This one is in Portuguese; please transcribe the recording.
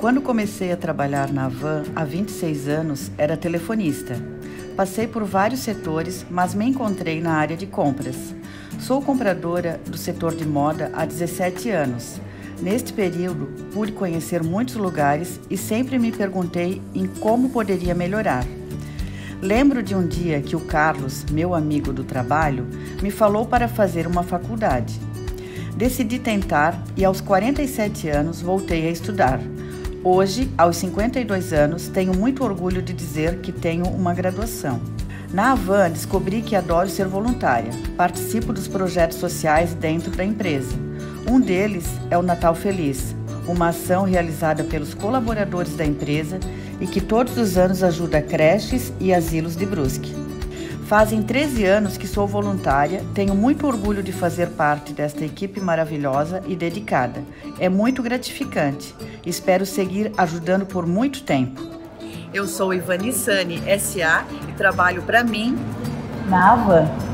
Quando comecei a trabalhar na Van há 26 anos, era telefonista. Passei por vários setores, mas me encontrei na área de compras. Sou compradora do setor de moda há 17 anos. Neste período, pude conhecer muitos lugares e sempre me perguntei em como poderia melhorar. Lembro de um dia que o Carlos, meu amigo do trabalho, me falou para fazer uma faculdade. Decidi tentar e aos 47 anos voltei a estudar. Hoje, aos 52 anos, tenho muito orgulho de dizer que tenho uma graduação. Na Avan, descobri que adoro ser voluntária. Participo dos projetos sociais dentro da empresa. Um deles é o Natal Feliz, uma ação realizada pelos colaboradores da empresa e que todos os anos ajuda creches e asilos de Brusque. Fazem 13 anos que sou voluntária, tenho muito orgulho de fazer parte desta equipe maravilhosa e dedicada. É muito gratificante. Espero seguir ajudando por muito tempo. Eu sou Ivani Sani, SA, e trabalho para mim na Avan.